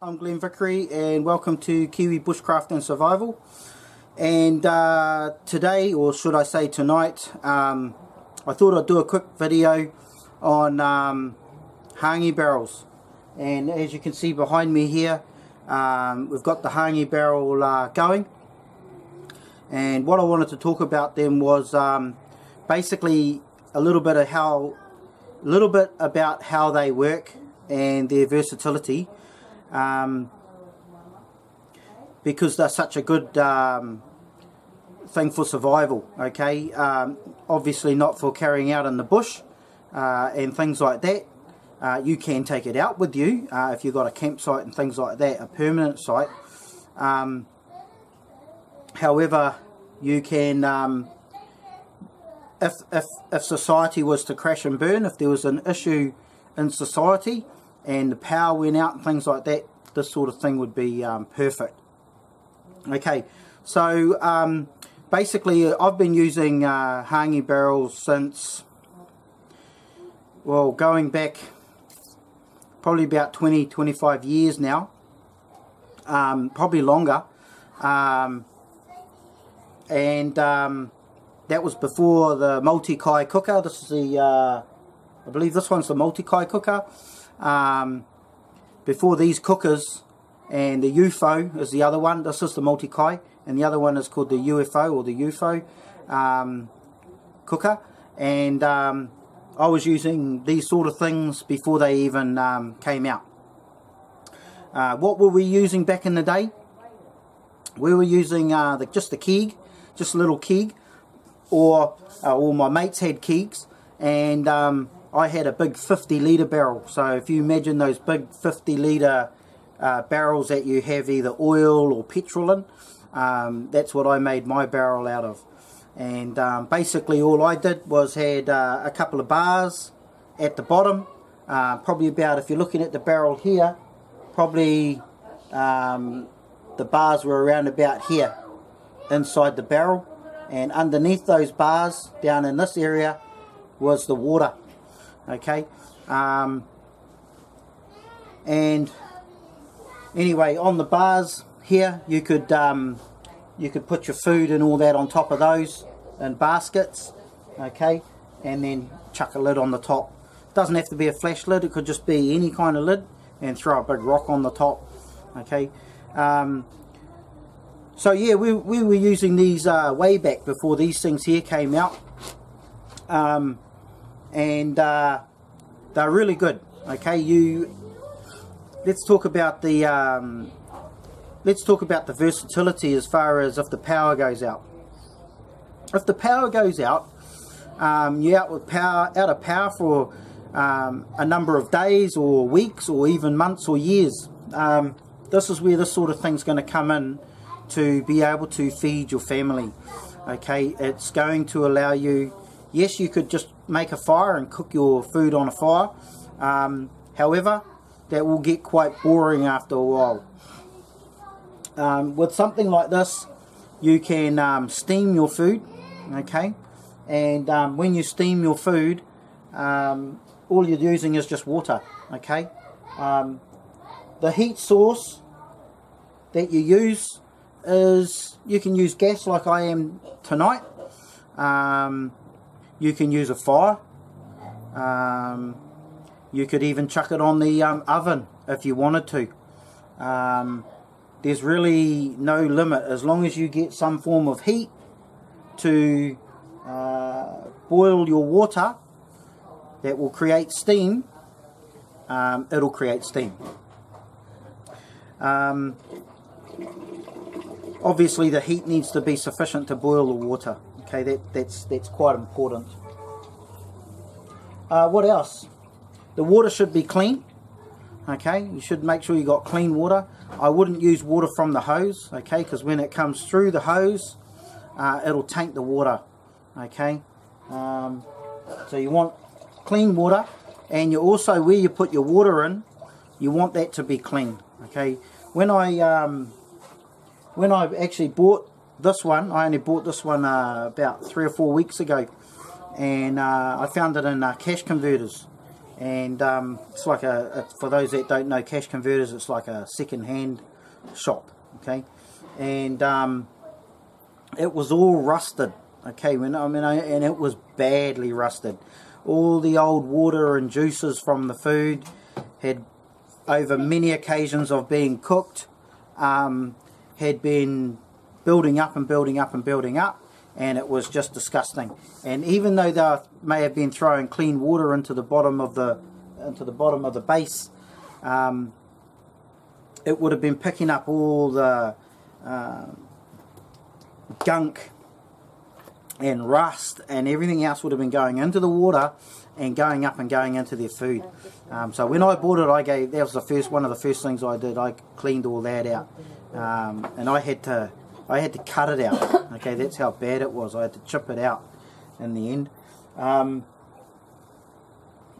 I'm Glen Vickery and welcome to Kiwi Bushcraft and Survival. And uh, today or should I say tonight um, I thought I'd do a quick video on um, hangi barrels. And as you can see behind me here um, we've got the hangi barrel uh, going. And what I wanted to talk about then was um, basically a little bit of how a little bit about how they work and their versatility um, because they're such a good um, thing for survival okay? Um, obviously not for carrying out in the bush uh, and things like that. Uh, you can take it out with you uh, if you've got a campsite and things like that a permanent site. Um, however you can um, if, if, if society was to crash and burn if there was an issue in society and the power went out and things like that, this sort of thing would be um, perfect. Okay, so um, basically I've been using uh, Hangi barrels since, well, going back probably about 20, 25 years now, um, probably longer. Um, and um, that was before the multi-kai cooker. This is the, uh, I believe this one's the multi-kai cooker. Um, before these cookers and the UFO is the other one. This is the multi-kai and the other one is called the UFO or the UFO um, cooker. And um, I was using these sort of things before they even um, came out. Uh, what were we using back in the day? We were using uh, the, just the keg, just a little keg, or uh, all my mates had kegs, and um, I had a big 50 litre barrel. So if you imagine those big 50 litre uh, barrels that you have either oil or petrol in, um, that's what I made my barrel out of. And um, basically all I did was had uh, a couple of bars at the bottom, uh, probably about, if you're looking at the barrel here, probably um, the bars were around about here inside the barrel and underneath those bars down in this area was the water okay? Um, and anyway on the bars here you could um, you could put your food and all that on top of those in baskets okay? And then chuck a lid on the top. Doesn't have to be a flash lid it could just be any kind of lid and throw a big rock on the top okay? Um, so yeah we, we were using these uh, way back before these things here came out. Um, and uh, they're really good. Okay you let's talk about the um, let's talk about the versatility as far as if the power goes out. If the power goes out um, you're out with power out of power for um, a number of days or weeks or even months or years. Um, this is where this sort of thing's going to come in to be able to feed your family. Okay it's going to allow you yes you could just make a fire and cook your food on a fire. Um, however that will get quite boring after a while. Um, with something like this you can um, steam your food okay? And um, when you steam your food um, all you're using is just water okay? Um, the heat source that you use is you can use gas like I am tonight. Um, you can use a fire. Um, you could even chuck it on the um, oven if you wanted to. Um, there's really no limit as long as you get some form of heat to uh, boil your water that will create steam um, it'll create steam um, obviously the heat needs to be sufficient to boil the water Okay, that, that's, that's quite important. Uh, what else? The water should be clean. Okay, you should make sure you got clean water. I wouldn't use water from the hose, okay, because when it comes through the hose, uh, it'll taint the water. Okay, um, so you want clean water, and you also where you put your water in, you want that to be clean. Okay, when I um, when I actually bought this one, I only bought this one uh, about three or four weeks ago. And uh, I found it in uh, cash converters. And um, it's like a, a, for those that don't know cash converters it's like a second hand shop okay? And um, it was all rusted okay? When I mean I, and it was badly rusted. All the old water and juices from the food had over many occasions of being cooked um, had been building up and building up and building up and it was just disgusting and even though they may have been throwing clean water into the bottom of the into the bottom of the base um, it would have been picking up all the uh, gunk and rust and everything else would have been going into the water and going up and going into their food. Um, so when I bought it, I gave that was the first one of the first things I did. I cleaned all that out, um, and I had to I had to cut it out. Okay, that's how bad it was. I had to chip it out in the end. Um,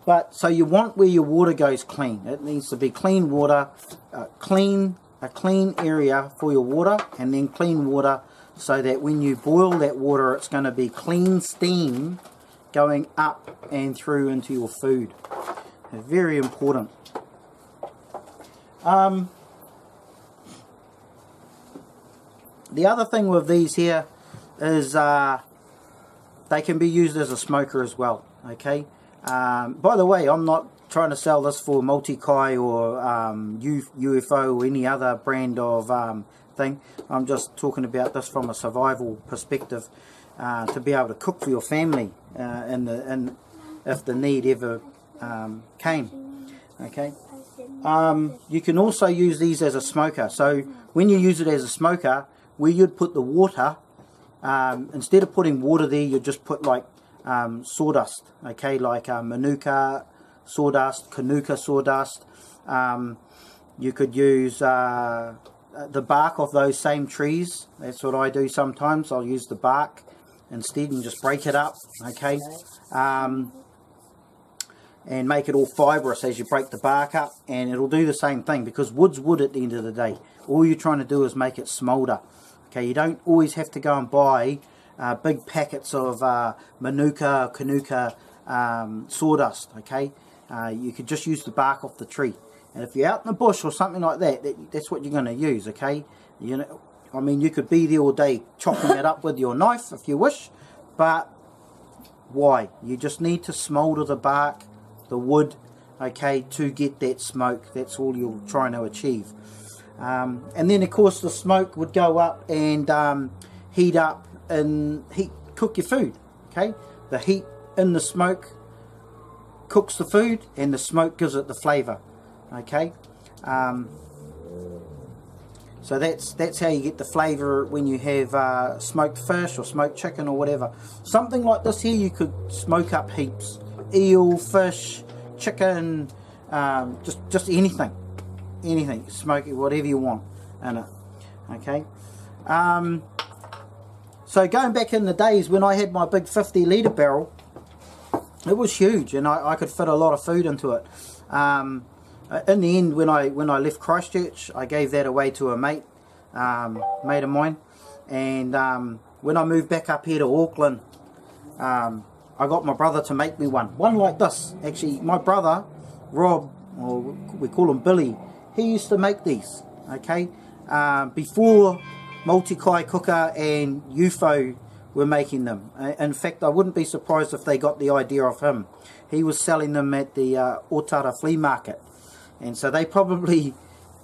but so you want where your water goes clean. It needs to be clean water, uh, clean a clean area for your water, and then clean water so that when you boil that water, it's going to be clean steam going up and through into your food. Very important. Um, the other thing with these here is uh, they can be used as a smoker as well. Okay. Um, by the way, I'm not trying to sell this for Multi-Kai or um, UFO or any other brand of um, thing. I'm just talking about this from a survival perspective uh, to be able to cook for your family uh, in the, in, if the need ever um, came. Okay. Um, you can also use these as a smoker. So when you use it as a smoker, where you'd put the water, um, instead of putting water there, you just put like um, sawdust, okay, like uh, Manuka sawdust, Kanuka sawdust. Um, you could use uh, the bark of those same trees. That's what I do sometimes. I'll use the bark instead and just break it up, okay, um, and make it all fibrous as you break the bark up, and it'll do the same thing because wood's wood at the end of the day. All you're trying to do is make it smoulder. Okay, you don't always have to go and buy uh, big packets of uh, Manuka, Kanuka um, sawdust, okay? Uh, you could just use the bark off the tree. And if you're out in the bush or something like that, that that's what you're going to use, okay? You know, I mean, you could be there all day chopping it up with your knife if you wish, but why? You just need to smoulder the bark, the wood, okay, to get that smoke. That's all you're trying to achieve. Um, and then, of course, the smoke would go up and um, heat up and heat cook your food. Okay, the heat in the smoke cooks the food, and the smoke gives it the flavour. Okay, um, so that's that's how you get the flavour when you have uh, smoked fish or smoked chicken or whatever. Something like this here, you could smoke up heaps: eel, fish, chicken, um, just just anything, anything. Smoke it, whatever you want in it. Okay. Um, so going back in the days when I had my big 50 litre barrel, it was huge and I, I, could fit a lot of food into it. Um, in the end, when I when I left Christchurch, I gave that away to a mate, um, mate of mine. And um, when I moved back up here to Auckland, um, I got my brother to make me one. One like this. Actually, my brother, Rob, or we call him Billy, he used to make these, okay? Um, before Multi-Kai Cooker and UFO were making them. Uh, in fact, I wouldn't be surprised if they got the idea of him. He was selling them at the uh, Otara flea market. And so they probably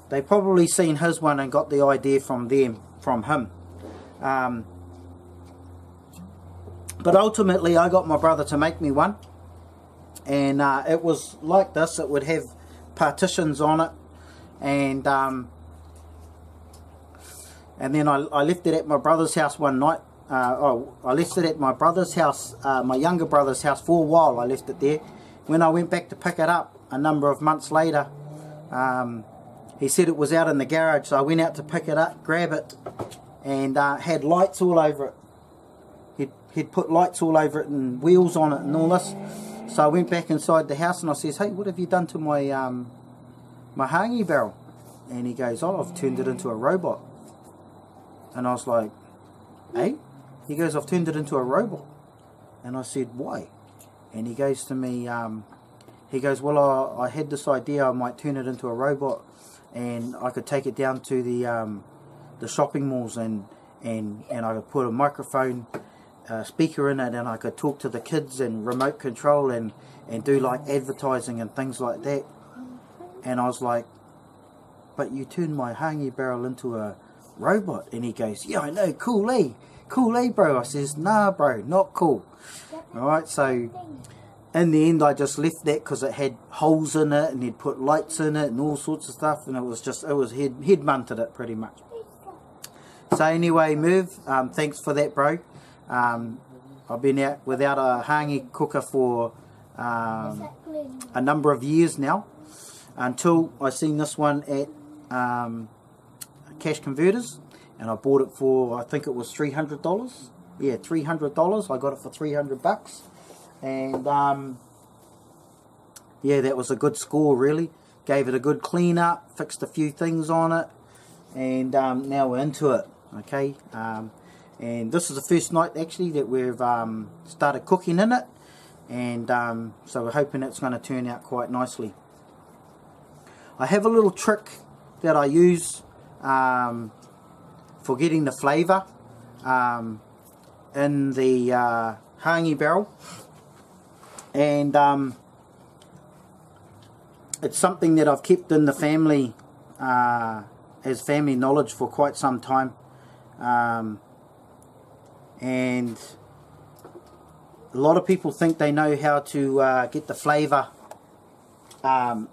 they probably seen his one and got the idea from them, from him. Um, but ultimately, I got my brother to make me one. And uh, it was like this. It would have partitions on it. And um, and then I, I left it at my brother's house one night. Uh, oh, I left it at my brother's house, uh, my younger brother's house for a while. I left it there. When I went back to pick it up a number of months later, um, he said it was out in the garage. So I went out to pick it up, grab it, and uh, had lights all over it. He'd, he'd put lights all over it and wheels on it and all this. So I went back inside the house and I says, hey, what have you done to my um, my hangi barrel? And he goes, oh, I've turned it into a robot. And I was like, hey? He goes, I've turned it into a robot. And I said, why? And he goes to me, um, he goes, well, I, I had this idea I might turn it into a robot and I could take it down to the um, the shopping malls and, and, and I could put a microphone uh, speaker in it and I could talk to the kids and remote control and, and do like advertising and things like that. And I was like, but you turned my hangi barrel into a robot. And he goes, yeah, I know, cool, eh? Cool, eh, bro? I says, nah, bro, not cool. Alright, so in the end I just left that because it had holes in it and he'd put lights in it and all sorts of stuff and it was just, it was head, head munted it pretty much. So anyway, Merv, um, thanks for that, bro. Um, I've been out without a hangi cooker for um, a number of years now until I seen this one at um, Cash Converters and I bought it for I think it was $300 yeah $300 I got it for 300 bucks. And um, yeah that was a good score really. Gave it a good clean up fixed a few things on it and um, now we're into it okay? Um, and this is the first night actually that we've um, started cooking in it. And um, so we're hoping it's going to turn out quite nicely I have a little trick that I use um, for getting the flavour um, in the uh, hangi barrel. And um, it's something that I've kept in the family uh, as family knowledge for quite some time. Um, and a lot of people think they know how to uh, get the flavour um,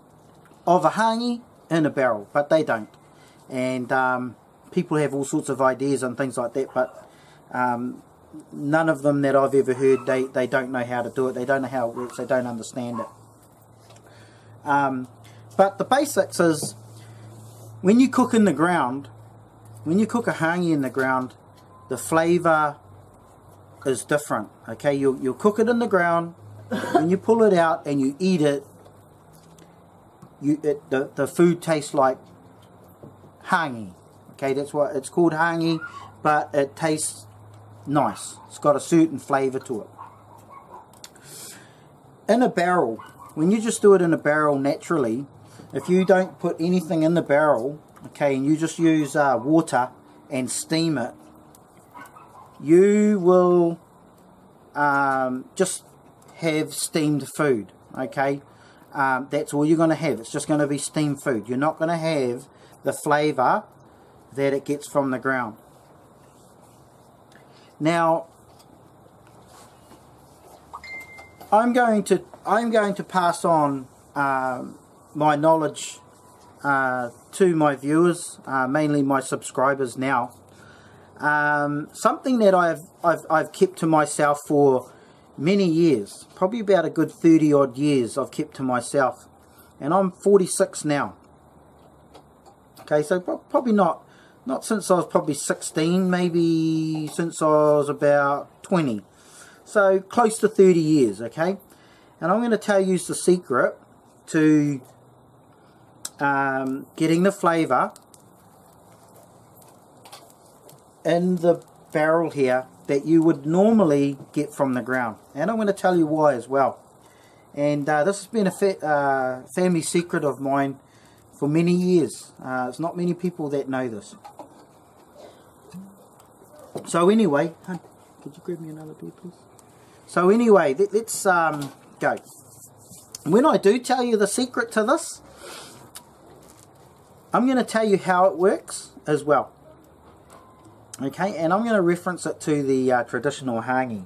of a hangi in a barrel, but they don't. And um, people have all sorts of ideas and things like that, but um, none of them that I've ever heard, they, they don't know how to do it. They don't know how it works. They don't understand it. Um, but the basics is, when you cook in the ground, when you cook a hangi in the ground, the flavour is different. Okay, you'll, you'll cook it in the ground, when you pull it out and you eat it, you it, the, the food tastes like hangi. Okay, that's what it's called hangi, but it tastes nice. It's got a certain flavour to it. In a barrel, when you just do it in a barrel naturally, if you don't put anything in the barrel, okay, and you just use uh, water and steam it, you will um, just have steamed food, okay? Um, that's all you're going to have. It's just going to be steamed food. You're not going to have the flavour that it gets from the ground. Now, I'm going to I'm going to pass on um, my knowledge uh, to my viewers, uh, mainly my subscribers now. Um, something that I've, I've I've kept to myself for many years, probably about a good 30 odd years I've kept to myself. And I'm 46 now. Okay, so probably not, not since I was probably 16, maybe since I was about 20. So close to 30 years, okay? And I'm going to tell you the secret to um, getting the flavour in the barrel here that you would normally get from the ground. And I'm going to tell you why as well. And uh, this has been a fa uh, family secret of mine for many years. Uh, there's not many people that know this. So anyway, could you grab me another beer please? So anyway, let, us um, go. When I do tell you the secret to this, I'm going to tell you how it works as well. Okay, and I'm going to reference it to the uh, traditional hangi.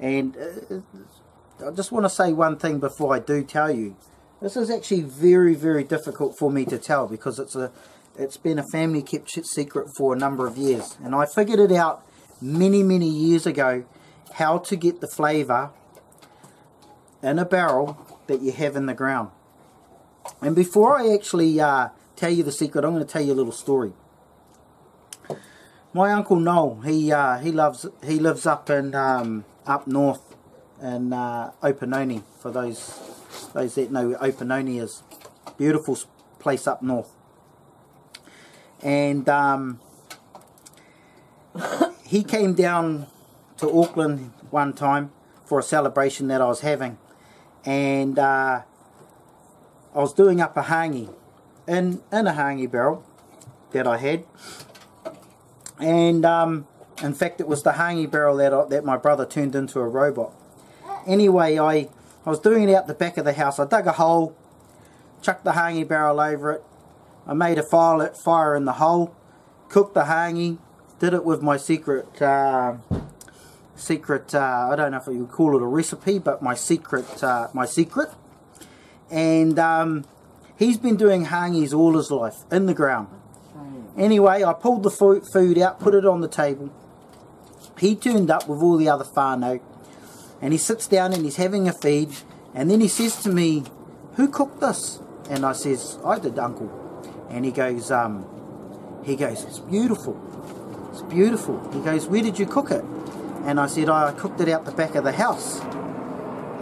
And uh, I just want to say one thing before I do tell you. This is actually very, very difficult for me to tell because it's a, it's been a family kept secret for a number of years. And I figured it out many, many years ago how to get the flavour in a barrel that you have in the ground. And before I actually uh, tell you the secret, I'm going to tell you a little story my uncle Noel, he uh, he loves he lives up in um, up north in uh. For those those that know where is, beautiful place up north. And um, he came down to Auckland one time for a celebration that I was having, and uh, I was doing up a hangi in, in a hangi barrel that I had. And um, in fact, it was the hangi barrel that, I, that my brother turned into a robot. Anyway, I, I was doing it out the back of the house. I dug a hole, chucked the hangi barrel over it. I made a fire, fire in the hole, cooked the hangi, did it with my secret, uh, secret, uh, I don't know if you would call it a recipe, but my secret, uh, my secret. And um, he's been doing hangis all his life, in the ground. Anyway, I pulled the food out, put it on the table. He turned up with all the other whānau, and he sits down and he's having a feed, and then he says to me, who cooked this? And I says, I did, uncle. And he goes, um, he goes, it's beautiful. It's beautiful. He goes, where did you cook it? And I said, I cooked it out the back of the house.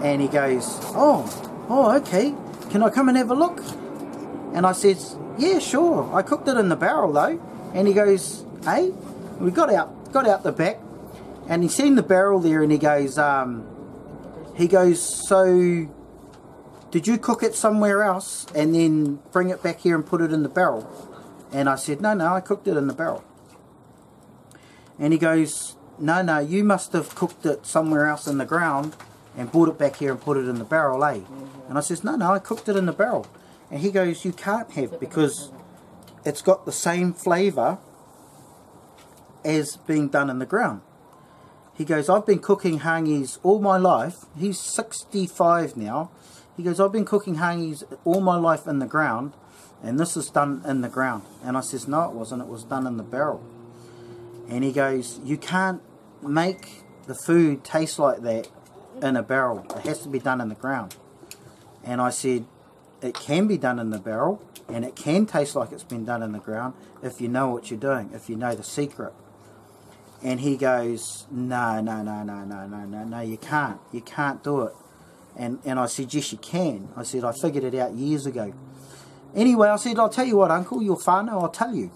And he goes, oh, oh, okay. Can I come and have a look? And I said, yeah, sure. I cooked it in the barrel though. And he goes, hey? We got out, got out the back. And he seen the barrel there and he goes, um, he goes, so did you cook it somewhere else and then bring it back here and put it in the barrel? And I said, no, no, I cooked it in the barrel. And he goes, no, no, you must have cooked it somewhere else in the ground and brought it back here and put it in the barrel, eh? And I says, no, no, I cooked it in the barrel. And he goes, you can't have because it's got the same flavour as being done in the ground. He goes, I've been cooking hangis all my life. He's 65 now. He goes, I've been cooking hangis all my life in the ground, and this is done in the ground. And I says, no, it wasn't. It was done in the barrel. And he goes, you can't make the food taste like that in a barrel. It has to be done in the ground. And I said, it can be done in the barrel, and it can taste like it's been done in the ground if you know what you're doing, if you know the secret. And he goes, no, no, no, no, no, no, no, no, you can't. You can't do it. And, and I said, yes, you can. I said, I figured it out years ago. Anyway, I said, I'll tell you what, Uncle, you're whānau, I'll tell you.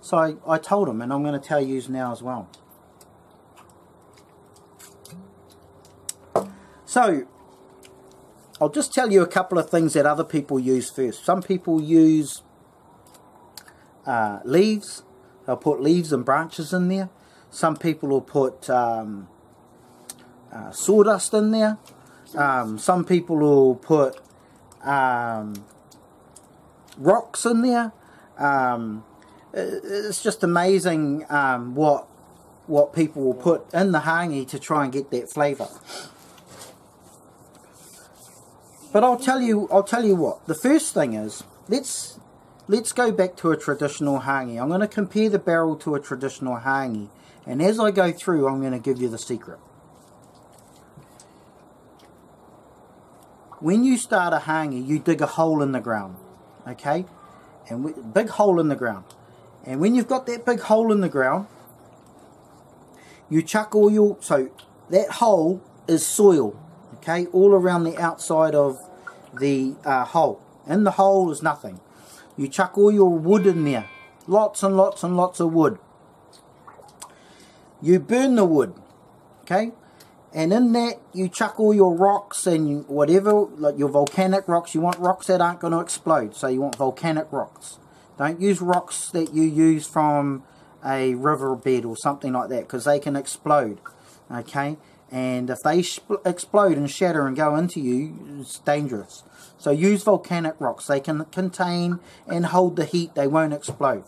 So I, I told him, and I'm going to tell you now as well. So, I'll just tell you a couple of things that other people use first. Some people use uh, leaves. They'll put leaves and branches in there. Some people will put um, uh, sawdust in there. Um, some people will put um, rocks in there. Um, it's just amazing um, what what people will put in the hangi to try and get that flavour. But I'll tell you, I'll tell you what. The first thing is let's let's go back to a traditional hangi. I'm going to compare the barrel to a traditional hangi, and as I go through, I'm going to give you the secret. When you start a hangi, you dig a hole in the ground, okay, and we, big hole in the ground, and when you've got that big hole in the ground, you chuck all your so that hole is soil okay, all around the outside of the uh, hole. In the hole is nothing. You chuck all your wood in there, lots and lots and lots of wood. You burn the wood, okay, and in that you chuck all your rocks and whatever, like your volcanic rocks. You want rocks that aren't going to explode, so you want volcanic rocks. Don't use rocks that you use from a riverbed or something like that because they can explode, okay and if they explode and shatter and go into you, it's dangerous. So use volcanic rocks. They can contain and hold the heat. They won't explode.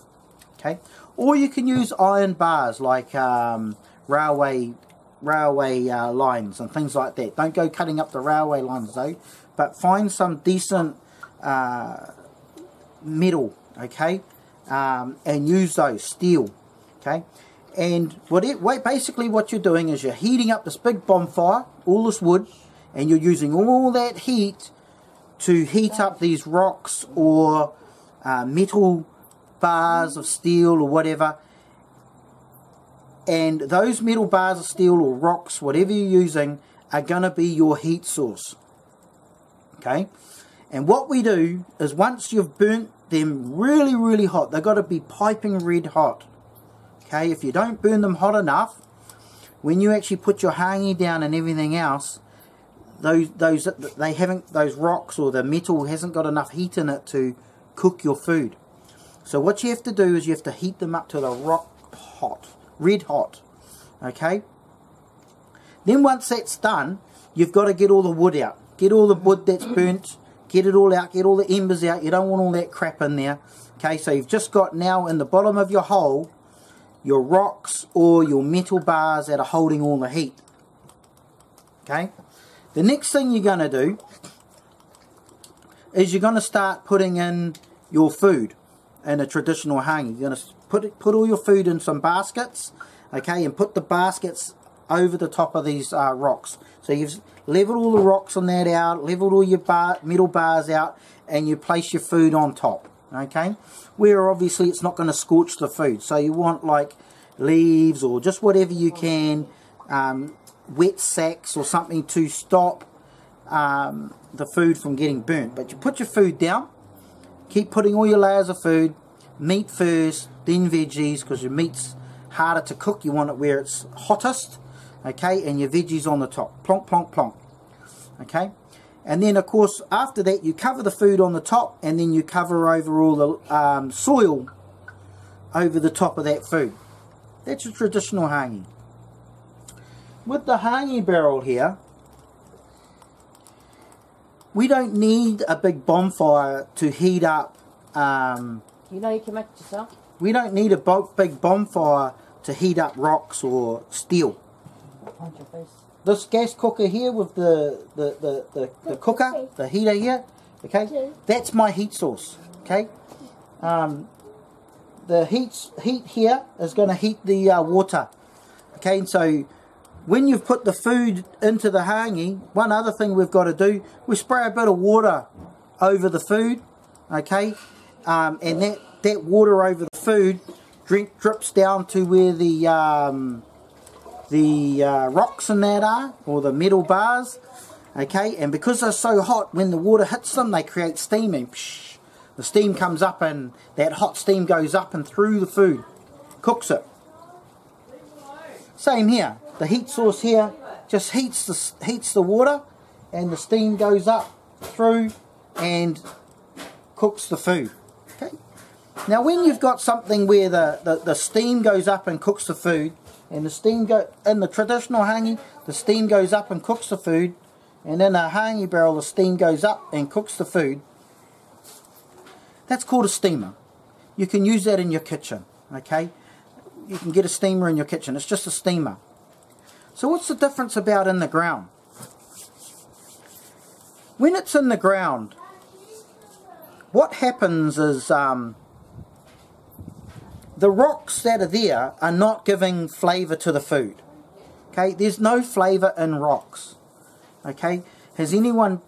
Okay. Or you can use iron bars like um, railway railway uh, lines and things like that. Don't go cutting up the railway lines though, but find some decent uh, metal. Okay, um, and use those steel. Okay, and what it, basically what you're doing is you're heating up this big bonfire, all this wood, and you're using all that heat to heat up these rocks or uh, metal bars of steel or whatever. And those metal bars of steel or rocks, whatever you're using, are going to be your heat source. Okay? And what we do is once you've burnt them really, really hot, they've got to be piping red hot okay if you don't burn them hot enough when you actually put your hangi down and everything else those those they haven't those rocks or the metal hasn't got enough heat in it to cook your food. So what you have to do is you have to heat them up to the rock hot, red hot. Okay. Then once that's done, you've got to get all the wood out. Get all the wood that's burnt. Get it all out. Get all the embers out. You don't want all that crap in there. Okay, so you've just got now in the bottom of your hole your rocks or your metal bars that are holding all the heat. Okay, the next thing you're going to do is you're going to start putting in your food in a traditional hangi. You're going to put put all your food in some baskets, okay, and put the baskets over the top of these uh, rocks. So you've leveled all the rocks on that out, leveled all your bar, metal bars out, and you place your food on top, okay? Where obviously it's not going to scorch the food. So you want like leaves or just whatever you can, um, wet sacks or something to stop um, the food from getting burnt. But you put your food down, keep putting all your layers of food, meat first, then veggies, because your meat's harder to cook. You want it where it's hottest, okay, and your veggies on the top. Plonk, plonk, plonk, okay. And then, of course, after that, you cover the food on the top, and then you cover over all the um, soil over the top of that food. That's a traditional hangi. With the hangi barrel here, we don't need a big bonfire to heat up. Um, you know you can make it yourself. We don't need a big bonfire to heat up rocks or steel. This gas cooker here with the the, the, the, the cooker, the heater here, okay, that's my heat source, okay. Um, the heat heat here is going to heat the uh, water, okay. And so when you've put the food into the hangi, one other thing we've got to do, we spray a bit of water over the food, okay, um, and that, that water over the food drink, drips down to where the um, the uh, rocks in that are, or the metal bars, okay, and because they're so hot, when the water hits them, they create steam, and psh, the steam comes up, and that hot steam goes up and through the food, cooks it. Same here the heat source here just heats the, heats the water and the steam goes up through and cooks the food. Okay. Now when you've got something where the, the, the steam goes up and cooks the food and the steam go in the traditional hangi the steam goes up and cooks the food. And in a hangi barrel the steam goes up and cooks the food. That's called a steamer. You can use that in your kitchen okay? You can get a steamer in your kitchen. It's just a steamer. So what's the difference about in the ground? When it's in the ground, what happens is um, the rocks that are there are not giving flavour to the food. Okay, there's no flavour in rocks. Okay, has anyone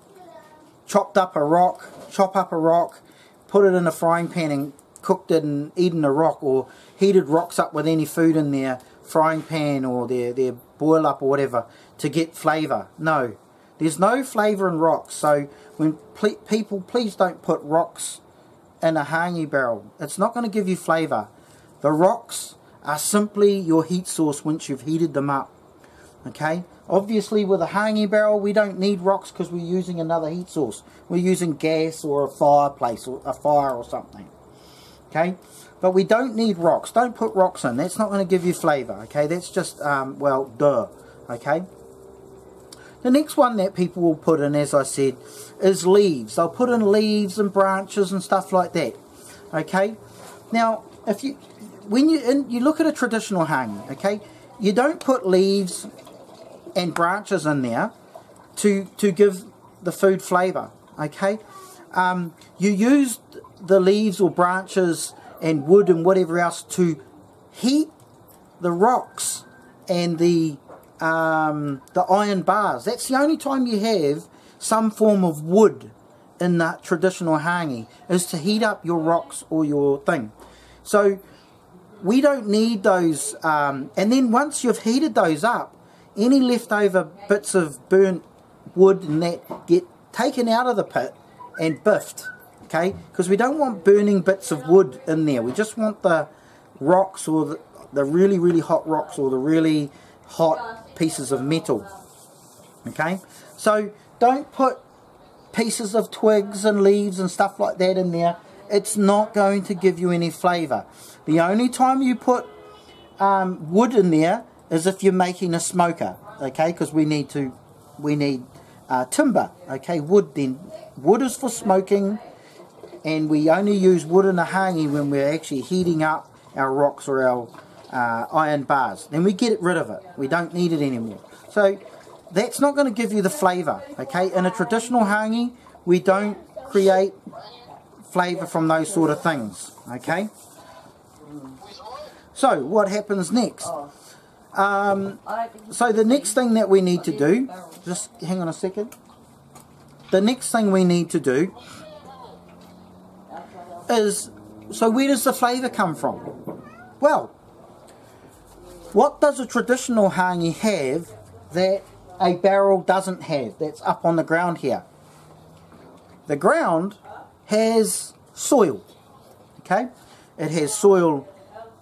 chopped up a rock, chop up a rock, put it in a frying pan and cooked it and eaten a rock or heated rocks up with any food in their frying pan or their, their boil up or whatever to get flavour. No, there's no flavour in rocks. So when ple people, please don't put rocks in a hangi barrel. It's not going to give you flavour. The rocks are simply your heat source once you've heated them up. Okay, obviously with a hangi barrel we don't need rocks because we're using another heat source. We're using gas or a fireplace or a fire or something. Okay, but we don't need rocks. Don't put rocks in. That's not going to give you flavour, okay? That's just, um, well, duh, okay? The next one that people will put in, as I said, is leaves. They'll put in leaves and branches and stuff like that, okay? Now, if you, when you, you look at a traditional hang, okay, you don't put leaves and branches in there to, to give the food flavour, okay? Um, you use the leaves or branches and wood and whatever else to heat the rocks and the um, the iron bars. That's the only time you have some form of wood in that traditional hangi is to heat up your rocks or your thing. So we don't need those. Um, and then once you've heated those up, any leftover bits of burnt wood and that get taken out of the pit and biffed okay? Because we don't want burning bits of wood in there. We just want the rocks or the, the really, really hot rocks or the really hot pieces of metal, okay? So don't put pieces of twigs and leaves and stuff like that in there. It's not going to give you any flavour. The only time you put um, wood in there is if you're making a smoker, okay? Because we need to, we need uh, timber, okay? Wood then, wood is for smoking, and we only use wood in a hangi when we're actually heating up our rocks or our uh, iron bars. Then we get rid of it. We don't need it anymore. So that's not going to give you the flavour, okay? In a traditional hangi, we don't create flavour from those sort of things, okay? So what happens next? Um, so the next thing that we need to do, just hang on a second. The next thing we need to do is, so where does the flavour come from? Well, what does a traditional hangi have that a barrel doesn't have that's up on the ground here? The ground has soil, okay? It has soil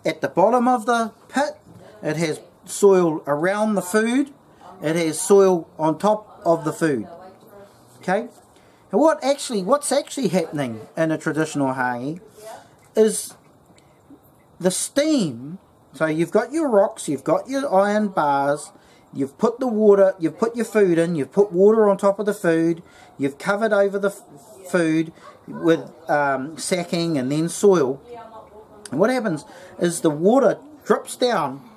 at the bottom of the pit, it has soil around the food, it has soil on top of the food, okay? And what actually, what's actually happening in a traditional hangi is the steam. So you've got your rocks, you've got your iron bars, you've put the water, you've put your food in, you've put water on top of the food, you've covered over the food with um, sacking and then soil. And what happens is the water drips down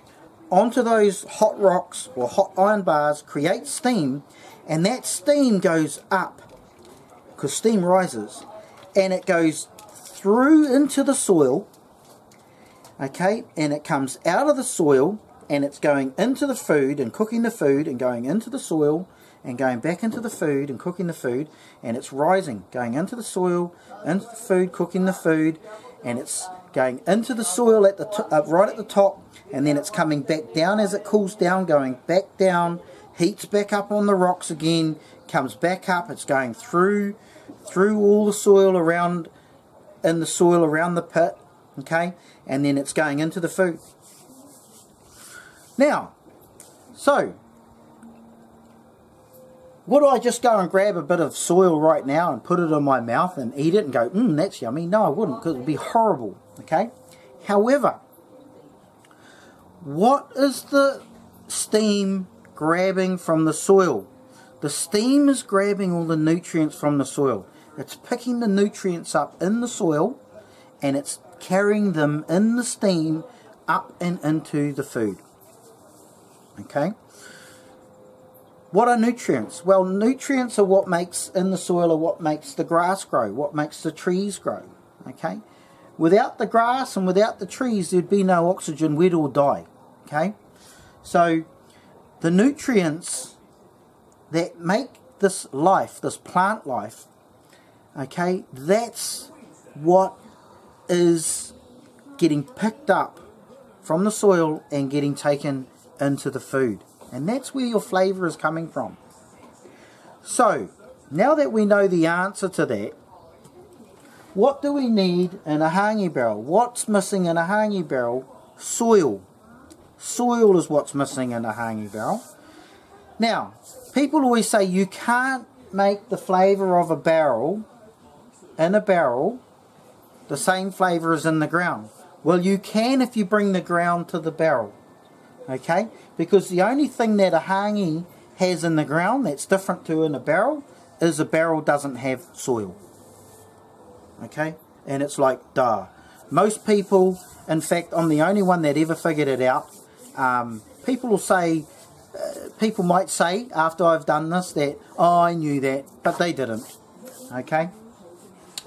onto those hot rocks or hot iron bars, creates steam, and that steam goes up because steam rises and it goes through into the soil okay and it comes out of the soil and it's going into the food and cooking the food and going into the soil and going back into the food and cooking the food and it's rising going into the soil into the food cooking the food and it's going into the soil at the uh, right at the top and then it's coming back down as it cools down going back down heats back up on the rocks again comes back up it's going through through all the soil around in the soil around the pit okay? And then it's going into the food. Now so would I just go and grab a bit of soil right now and put it in my mouth and eat it and go mmm that's yummy no I wouldn't because it would be horrible okay however what is the steam grabbing from the soil the steam is grabbing all the nutrients from the soil it's picking the nutrients up in the soil and it's carrying them in the steam up and into the food. Okay? What are nutrients? Well, nutrients are what makes in the soil or what makes the grass grow, what makes the trees grow. Okay? Without the grass and without the trees, there'd be no oxygen, we'd all die. Okay? So, the nutrients that make this life, this plant life, Okay, that's what is getting picked up from the soil and getting taken into the food. And that's where your flavour is coming from. So, now that we know the answer to that, what do we need in a hangi barrel? What's missing in a hangi barrel? Soil. Soil is what's missing in a hangi barrel. Now, people always say you can't make the flavour of a barrel in a barrel the same flavour as in the ground. Well, you can if you bring the ground to the barrel. Okay? Because the only thing that a hangi has in the ground that's different to in a barrel is a barrel doesn't have soil. Okay? And it's like, duh. Most people, in fact, I'm the only one that ever figured it out. Um, people will say, uh, people might say after I've done this that, oh, I knew that, but they didn't. Okay?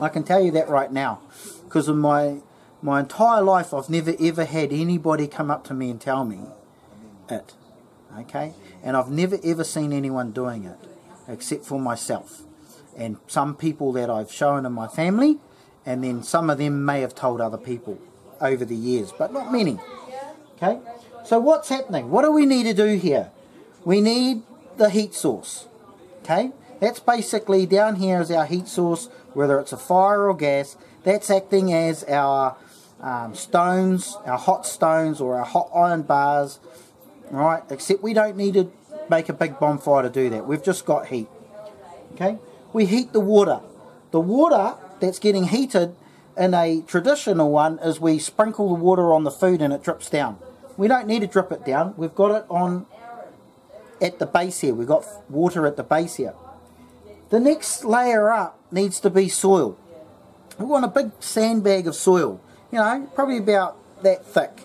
I can tell you that right now because of my my entire life I've never ever had anybody come up to me and tell me it okay and I've never ever seen anyone doing it except for myself and some people that I've shown in my family and then some of them may have told other people over the years but not many. Okay? So what's happening? What do we need to do here? We need the heat source. Okay? That's basically down here is our heat source whether it's a fire or gas, that's acting as our um, stones, our hot stones or our hot iron bars, right? Except we don't need to make a big bonfire to do that. We've just got heat. Okay, we heat the water. The water that's getting heated in a traditional one is we sprinkle the water on the food and it drips down. We don't need to drip it down. We've got it on at the base here. We've got water at the base here. The next layer up needs to be soil. We want a big sandbag of soil. You know, probably about that thick.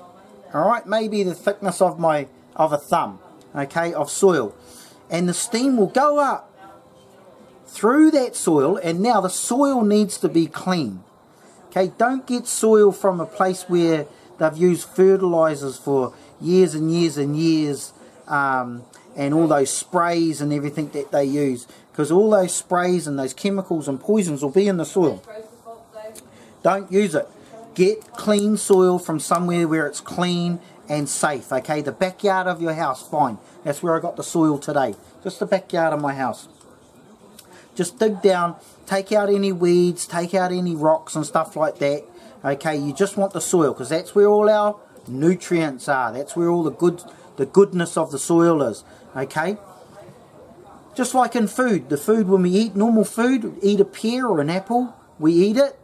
All right, maybe the thickness of my of a thumb. Okay, of soil, and the steam will go up through that soil, and now the soil needs to be clean. Okay, don't get soil from a place where they've used fertilizers for years and years and years, um, and all those sprays and everything that they use, because all those sprays and those chemicals and poisons will be in the soil. Don't use it. Get clean soil from somewhere where it's clean and safe. Okay, the backyard of your house, fine. That's where I got the soil today. Just the backyard of my house. Just dig down, take out any weeds, take out any rocks and stuff like that. Okay, you just want the soil because that's where all our nutrients are. That's where all the good, the goodness of the soil is. Okay. Just like in food, the food when we eat normal food, eat a pear or an apple, we eat it,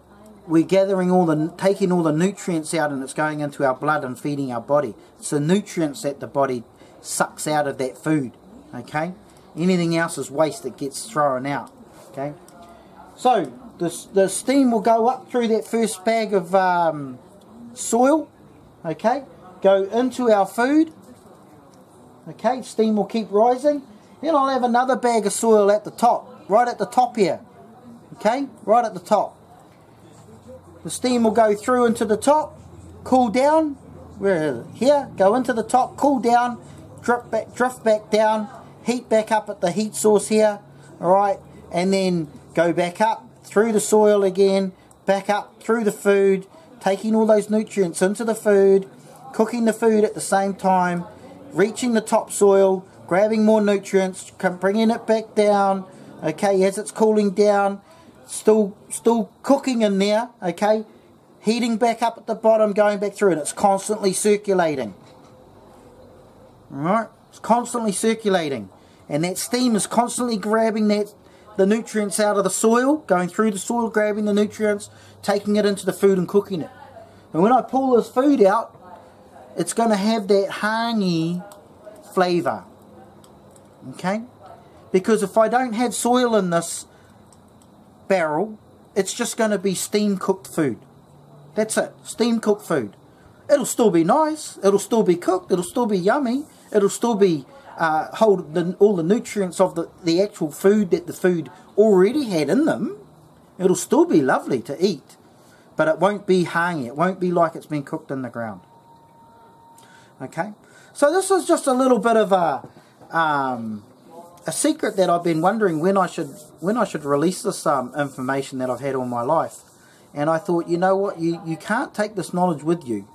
we're gathering all the, taking all the nutrients out and it's going into our blood and feeding our body. It's the nutrients that the body sucks out of that food, okay? Anything else is waste that gets thrown out, okay? So, the, the steam will go up through that first bag of um, soil, okay? Go into our food, okay? Steam will keep rising. Then I'll have another bag of soil at the top, right at the top here, okay? Right at the top. The steam will go through into the top, cool down, where here, go into the top, cool down, drip back, drift back down, heat back up at the heat source here, alright, and then go back up through the soil again, back up through the food, taking all those nutrients into the food, cooking the food at the same time, reaching the top soil, grabbing more nutrients, bringing it back down, okay, as it's cooling down, still still cooking in there, okay? Heating back up at the bottom, going back through, and it's constantly circulating. Alright? It's constantly circulating. And that steam is constantly grabbing that the nutrients out of the soil, going through the soil, grabbing the nutrients, taking it into the food and cooking it. And when I pull this food out, it's going to have that hangi flavour. Okay? Because if I don't have soil in this barrel, it's just going to be steam cooked food. That's it, steam cooked food. It'll still be nice, it'll still be cooked, it'll still be yummy, it'll still be uh, hold the, all the nutrients of the, the actual food that the food already had in them. It'll still be lovely to eat, but it won't be hangi, it won't be like it's been cooked in the ground. Okay, so this is just a little bit of a um, a secret that I've been wondering when I should when I should release this um, information that I've had all my life. And I thought, you know what, you, you can't take this knowledge with you.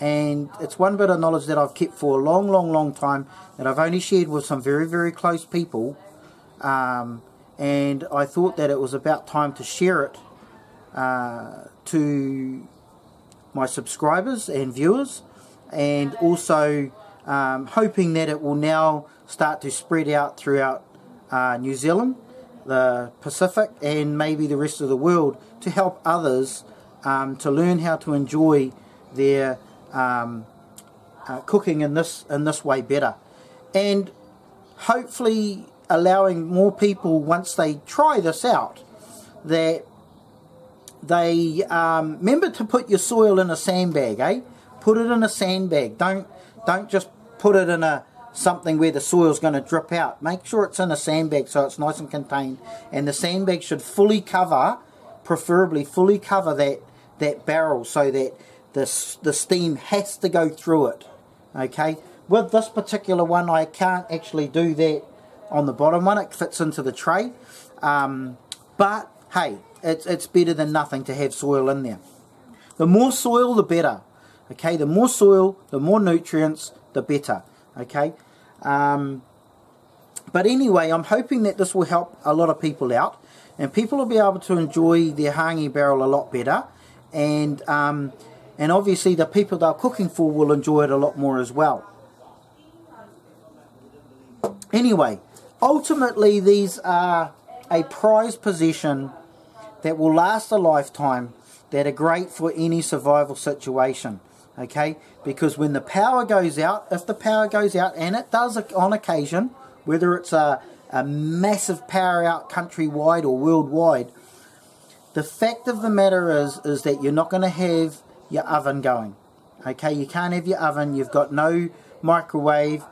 And it's one bit of knowledge that I've kept for a long, long, long time that I've only shared with some very, very close people. Um, and I thought that it was about time to share it uh, to my subscribers and viewers, and also um, hoping that it will now start to spread out throughout uh, New Zealand, the Pacific, and maybe the rest of the world to help others um, to learn how to enjoy their um, uh, cooking in this in this way better, and hopefully allowing more people once they try this out that they um, remember to put your soil in a sandbag, eh? Put it in a sandbag. Don't don't just put it in a something where the soil's going to drip out. Make sure it's in a sandbag so it's nice and contained. And the sandbag should fully cover, preferably fully cover that, that barrel so that the, the steam has to go through it. Okay? With this particular one, I can't actually do that on the bottom one. It fits into the tray. Um, but, hey, it's, it's better than nothing to have soil in there. The more soil, the better. Okay, the more soil, the more nutrients, the better. Okay, um, but anyway, I'm hoping that this will help a lot of people out, and people will be able to enjoy their hangi barrel a lot better, and um, and obviously the people they're cooking for will enjoy it a lot more as well. Anyway, ultimately these are a prized possession that will last a lifetime that are great for any survival situation okay because when the power goes out if the power goes out and it does on occasion whether it's a, a massive power out countrywide or worldwide the fact of the matter is is that you're not going to have your oven going. Okay you can't have your oven. You've got no microwave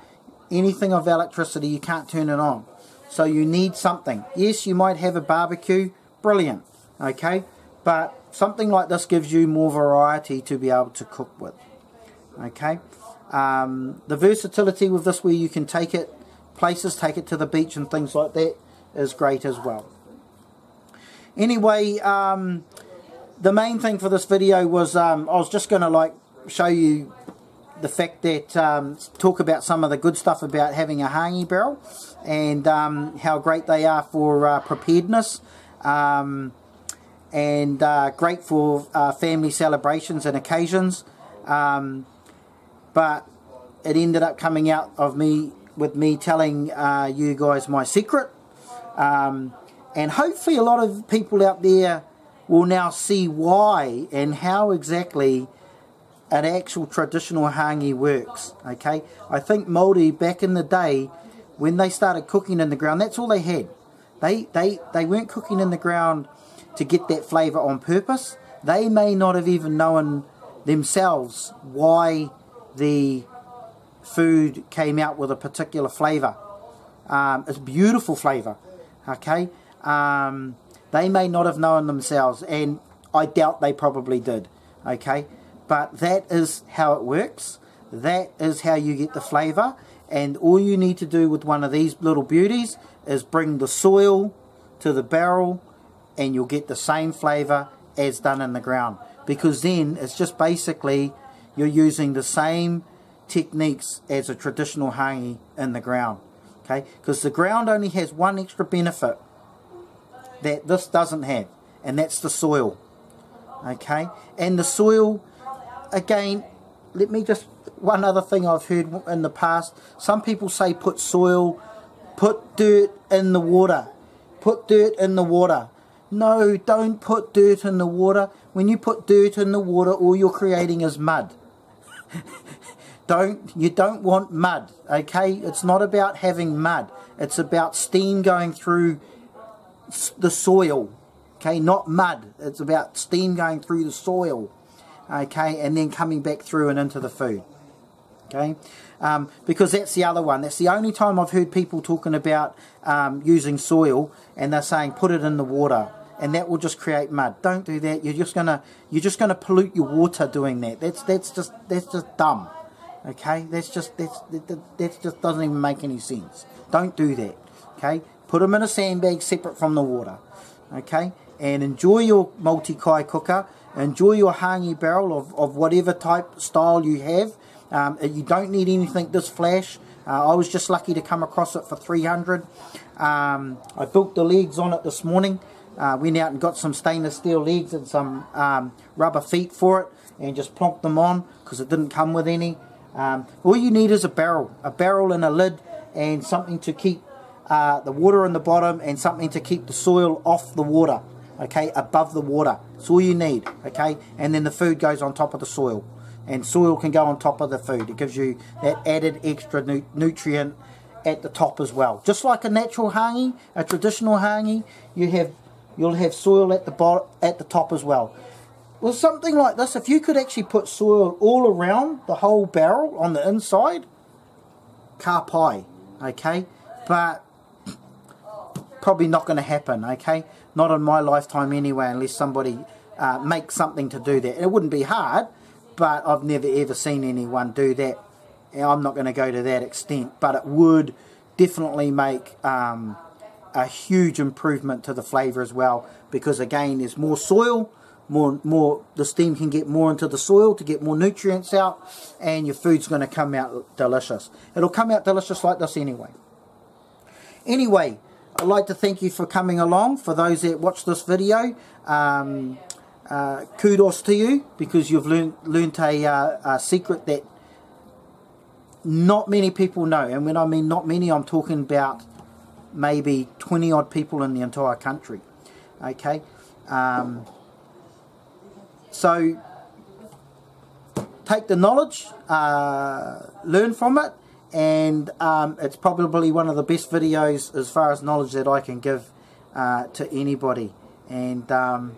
anything of electricity you can't turn it on. So you need something. Yes you might have a barbecue. Brilliant. Okay? But something like this gives you more variety to be able to cook with. Okay? Um, the versatility with this where you can take it places take it to the beach and things like that is great as well. Anyway um, the main thing for this video was um, I was just going to like show you the fact that um, talk about some of the good stuff about having a hangi barrel and um, how great they are for uh, preparedness um, and uh, great for uh, family celebrations and occasions um, but it ended up coming out of me with me telling uh, you guys my secret um, and hopefully a lot of people out there will now see why and how exactly an actual traditional hangi works okay? I think Māori back in the day when they started cooking in the ground that's all they had. They they they weren't cooking in the ground to get that flavour on purpose. They may not have even known themselves why the food came out with a particular flavour. Um, it's beautiful flavour okay? Um, they may not have known themselves and I doubt they probably did okay? But that is how it works. That is how you get the flavour. And all you need to do with one of these little beauties is bring the soil to the barrel and you'll get the same flavour as done in the ground. Because then it's just basically you're using the same techniques as a traditional hangi in the ground okay? Because the ground only has one extra benefit that this doesn't have and that's the soil okay? And the soil again let me just one other thing I've heard in the past. Some people say put soil put dirt in the water. Put dirt in the water. No don't put dirt in the water. When you put dirt in the water all you're creating is mud. Don't you don't want mud okay? It's not about having mud. It's about steam going through the soil okay? Not mud. It's about steam going through the soil okay? And then coming back through and into the food okay? Um, because that's the other one. That's the only time I've heard people talking about um, using soil and they're saying put it in the water and that will just create mud. Don't do that. You're just gonna you're just gonna pollute your water doing that. That's that's just that's just dumb okay? That's just that's that, that just doesn't even make any sense. Don't do that okay put them in a sandbag separate from the water okay? And enjoy your multi-kai cooker. Enjoy your hangi barrel of, of whatever type style you have. Um, you don't need anything this flash. Uh, I was just lucky to come across it for 300 um, I built the legs on it this morning. Uh, went out and got some stainless steel legs and some um, rubber feet for it and just plonked them on because it didn't come with any. Um, all you need is a barrel a barrel and a lid and something to keep uh, the water in the bottom and something to keep the soil off the water okay above the water. That's all you need okay? And then the food goes on top of the soil. And soil can go on top of the food. It gives you that added extra nu nutrient at the top as well. Just like a natural hangi a traditional hangi you have you'll have soil at the bottom at the top as well. Well something like this if you could actually put soil all around the whole barrel on the inside ka pai okay? But probably not going to happen, okay? Not in my lifetime anyway, unless somebody uh, makes something to do that. It wouldn't be hard, but I've never ever seen anyone do that. I'm not going to go to that extent, but it would definitely make um, a huge improvement to the flavour as well, because again, there's more soil, more, more, the steam can get more into the soil to get more nutrients out, and your food's going to come out delicious. It'll come out delicious like this anyway. Anyway, I'd like to thank you for coming along. For those that watch this video, um, uh, kudos to you because you've learned, a, uh, a secret that not many people know. And when I mean not many, I'm talking about maybe 20 odd people in the entire country. Okay, um, so take the knowledge, uh, learn from it, and um, it's probably one of the best videos as far as knowledge that I can give uh, to anybody. And um,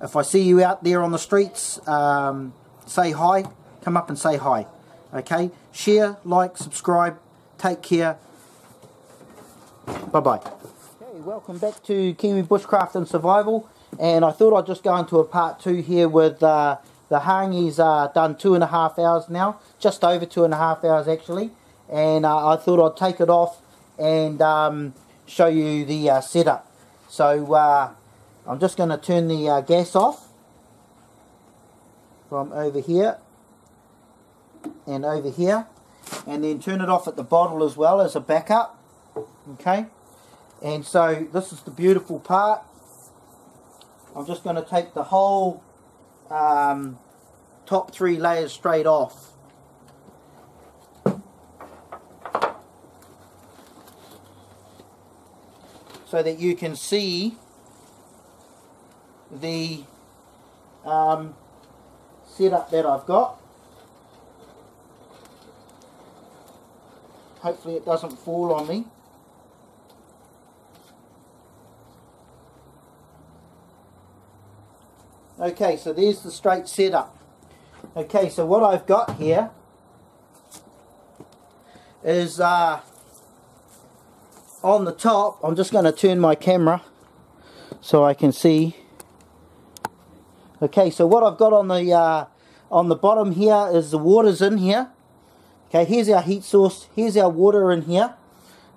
if I see you out there on the streets, um, say hi, come up and say hi. Okay, share, like, subscribe, take care. Bye bye. Okay, welcome back to Kiwi Bushcraft and Survival. And I thought I'd just go into a part two here with uh, the hangi's uh, done two and a half hours now, just over two and a half hours actually. And uh, I thought I'd take it off and um, show you the uh, setup. So uh, I'm just going to turn the uh, gas off from over here and over here and then turn it off at the bottle as well as a backup okay and so this is the beautiful part I'm just going to take the whole um, top three layers straight off so that you can see the um, setup that I've got. Hopefully it doesn't fall on me. Okay so there's the straight setup. Okay so what I've got here is uh, on the top I'm just going to turn my camera so I can see okay so what I've got on the uh, on the bottom here is the water's in here Okay, here's our heat source. Here's our water in here.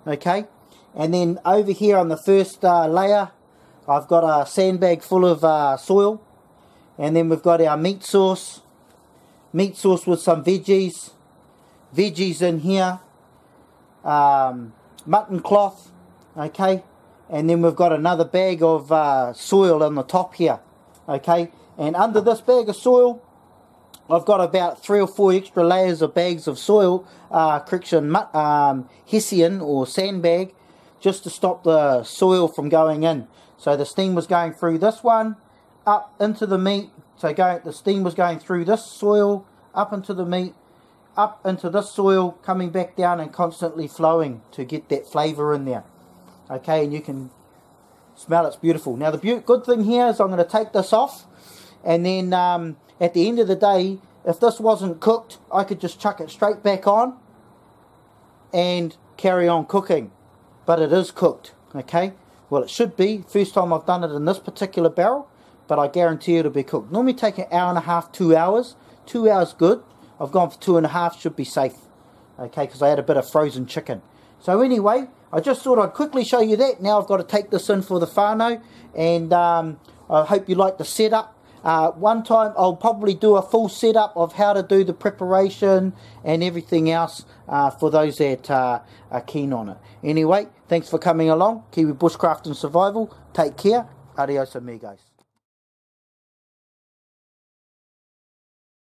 Okay, and then over here on the first uh, layer, I've got a sandbag full of uh, soil. And then we've got our meat sauce. Meat sauce with some veggies. Veggies in here. Um, mutton cloth. Okay. And then we've got another bag of uh, soil on the top here. Okay. And under this bag of soil, I've got about three or four extra layers of bags of soil, uh, correction, um, hessian or sandbag, just to stop the soil from going in. So the steam was going through this one, up into the meat. So going, the steam was going through this soil, up into the meat, up into this soil, coming back down and constantly flowing to get that flavour in there. Okay, and you can smell it's beautiful. Now the good thing here is I'm going to take this off and then um, at the end of the day, if this wasn't cooked, I could just chuck it straight back on and carry on cooking. But it is cooked, okay? Well, it should be. First time I've done it in this particular barrel, but I guarantee it'll be cooked. Normally take an hour and a half, two hours. Two hours good. I've gone for two and a half, should be safe. Okay, because I had a bit of frozen chicken. So anyway, I just thought I'd quickly show you that. Now I've got to take this in for the whānau, and um, I hope you like the setup. Uh, one time I'll probably do a full setup of how to do the preparation and everything else uh, for those that uh, are keen on it. Anyway, thanks for coming along. Kiwi Bushcraft and Survival. Take care. Adios amigos.